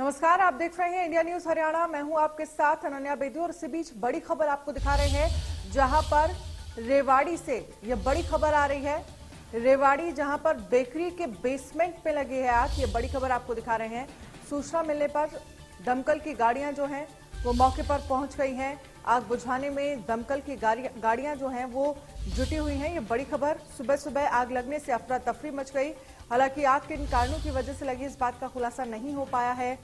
नमस्कार, आप देख रहे हैं इंडिया न्यूज़ हरियाणा। मैं हूँ आपके साथ अनन्या बेदी और इसी बीच बड़ी खबर आपको दिखा रहे हैं, जहाँ पर रेवाड़ी से यह बड़ी खबर आ रही है। रेवाड़ी, जहाँ पर बेकरी के बेसमेंट में लगी है आग ये बड़ी खबर आपको दिखा रहे हैं। सूचना मिलने पर दमकल की गाड़ियाँ जो हैं, वो मौके पर पहुँच गई हैं। आग बुझाने में दमकल की गाड़ियाँ जो हैं वो जुटी हुई हैं। ये बड़ी खबर सुबह सुबह आग लगने से अफरा तफरी मच गई। हालाँकि आग किन कारणों की वजह से लगी इस बात का खुलासा नहीं हो पाया है।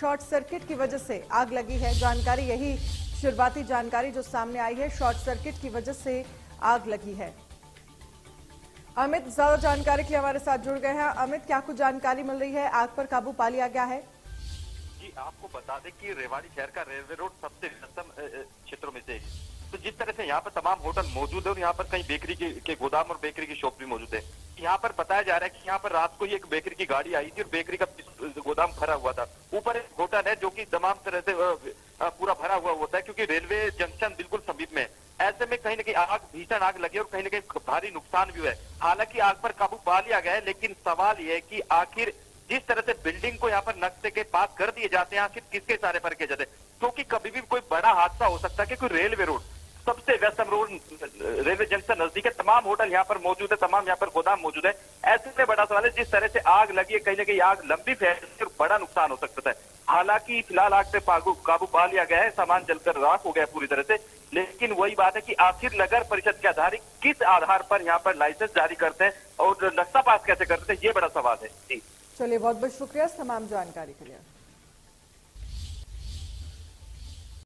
शॉर्ट सर्किट की वजह से आग लगी है। जानकारी, यही शुरुआती जानकारी जो सामने आई है, शॉर्ट सर्किट की वजह से आग लगी है। अमित, ज़्यादा जानकारी के लिए हमारे साथ जुड़ गए हैं। अमित, क्या कुछ जानकारी मिल रही है? आग पर काबू पा लिया गया है? जी, आपको बता दें कि रेवाड़ी शहर का रेलवे रोड सबसे व्यस्तम क्षेत्रों में से से यहाँ पर तमाम होटल मौजूद है और यहाँ पर कई बेकरी के, के गोदाम और बेकरी की शॉप भी मौजूद है। यहाँ पर बताया जा रहा है कि यहाँ पर रात को ही एक बेकरी की गाड़ी आई थी और बेकरी का गोदाम भरा हुआ था। ऊपर एक होटल है जो कि तमाम तरह से पूरा भरा हुआ होता है क्योंकि रेलवे जंक्शन बिल्कुल समीप में ऐसे में कहीं ना कहीं आग भीषण आग लगी और कहीं ना कहीं भारी नुकसान भी हुआ है। हालाँकि आग पर काबू पा लिया गया है लेकिन सवाल यह है कि आखिर जिस तरह से बिल्डिंग को यहाँ पर नक्शे के पास कर दिए जाते हैं आखिर किसके सारे पर किए जाते हैं? क्योंकि कभी भी कोई बड़ा हादसा हो सकता है कि कोई रेलवे रोड रेलवे जंक्शन नज़दीक है, तमाम होटल यहाँ पर मौजूद है, तमाम यहाँ पर गोदाम मौजूद है। ऐसे में बड़ा सवाल है, जिस तरह से आग लगी है, कहीं ना कहीं आग लंबी फैल बड़ा नुकसान हो सकता है। हालाँकि फ़िलहाल आग पे काबू पा लिया गया है, सामान जलकर राख हो गया पूरी तरह से, लेकिन वही बात है कि आखिर नगर परिषद के आधार किस आधार पर यहाँ पर लाइसेंस जारी करते हैं और नक्शा पास कैसे करते हैं, ये बड़ा सवाल है। जी। चलिए बहुत बहुत शुक्रिया, तमाम जानकारी के लिए।